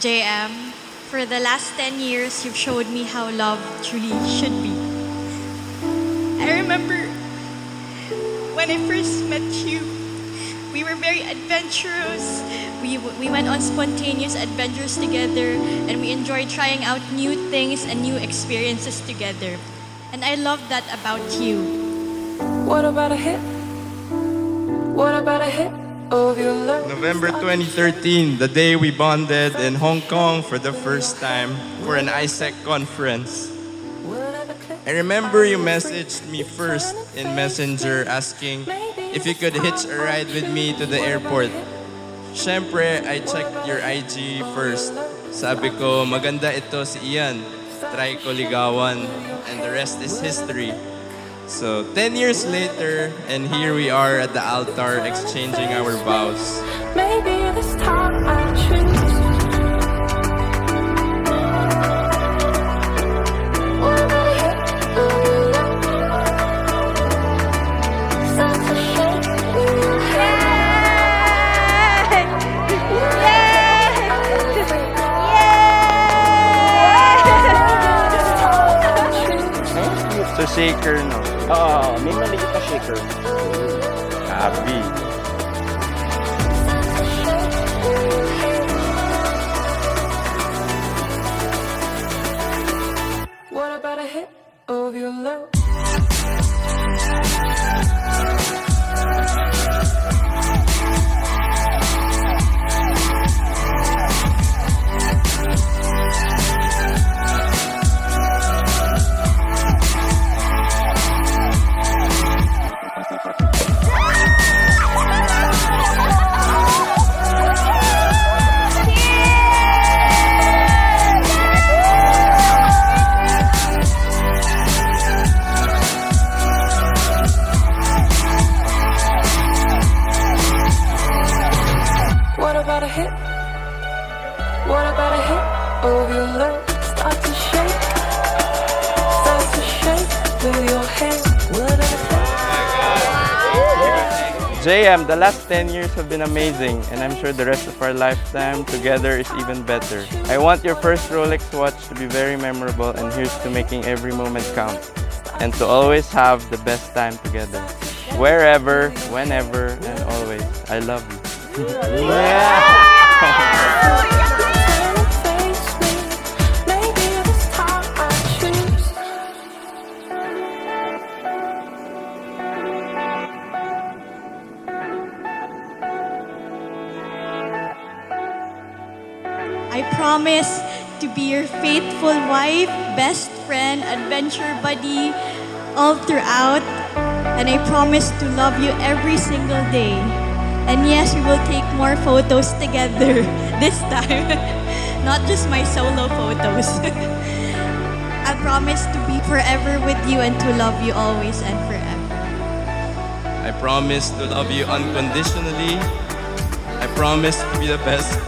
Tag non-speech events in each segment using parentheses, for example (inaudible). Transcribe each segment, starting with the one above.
JM, for the last 10 years, you've showed me how love truly should be. I remember when I first met you, we were very adventurous. We, we went on spontaneous adventures together and we enjoyed trying out new things and new experiences together. And I love that about you. What about a hit? What about a hit? November 2013, the day we bonded in Hong Kong for the first time for an ISEC conference. I remember you messaged me first in Messenger asking if you could hitch a ride with me to the airport. Siyempre, I checked your IG first. Sabi ko, maganda ito si Ian. Try ko ligawan. And the rest is history. So, 10 years later, and here we are at the altar exchanging our vows. Maybe this time I choose. What about a hit of your love? Starts to shake with your So shaker, no? Oo, may maliit na shaker. What about a hit of your love? JM, the last 10 years have been amazing, and I'm sure the rest of our lifetime together is even better. I want your first Rolex watch to be very memorable, and here's to making every moment count, and to always have the best time together. Wherever, whenever, and always. I love you. (laughs) face (laughs) I promise to be your faithful wife, best friend, adventure buddy, all throughout. And I promise to love you every single day. And yes, we will take more photos together (laughs) this time. (laughs) Not just my solo photos. (laughs) I promise to be forever with you and to love you always and forever. I promise to love you unconditionally. I promise to be the best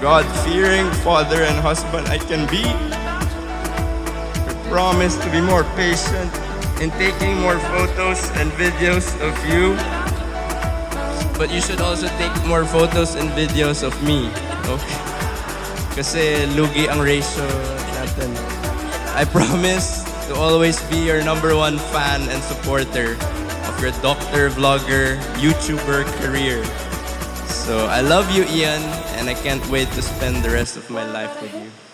God-fearing father and husband I can be. I promise to be more patient in taking more photos and videos of you. But you should also take more photos and videos of me. Okay? Kasi lugi ang ratio natin. I promise to always be your number one fan and supporter of your doctor, vlogger, YouTuber career. So I love you, Ian, and I can't wait to spend the rest of my life with you.